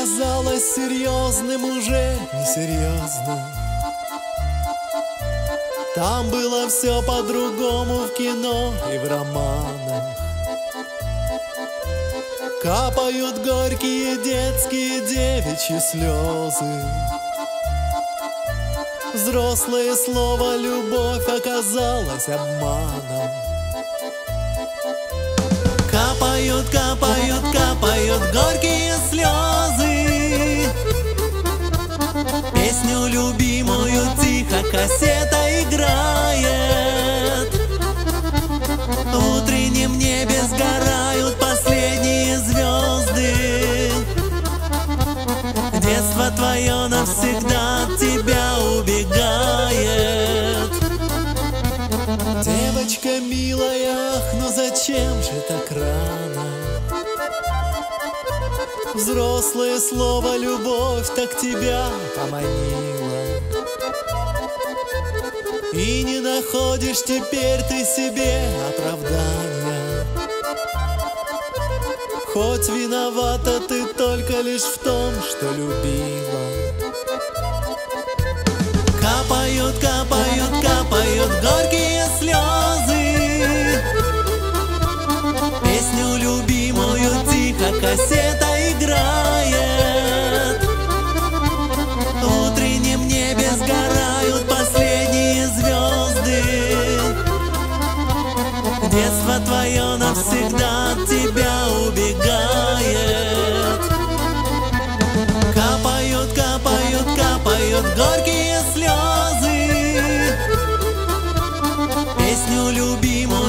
казалось серьезным уже несерьезно. Там было все по-другому в кино и в романах. Капают горькие детские девичьи слезы. Взрослое слово «любовь» оказалось обманом. Капают, капают, капают горькие слезы Песню любимую тихо кассета играет. В утреннем небе сгорают последние звезды. Детство твое навсегда Взрослое слово «любовь» так тебя поманила И не находишь теперь ты себе оправдания. Хоть виновата ты только лишь в том, что любила. Капают, капают, капают Детство твое навсегда от тебя убегает. Капают, капают, капают горькие слезы. Песню любимую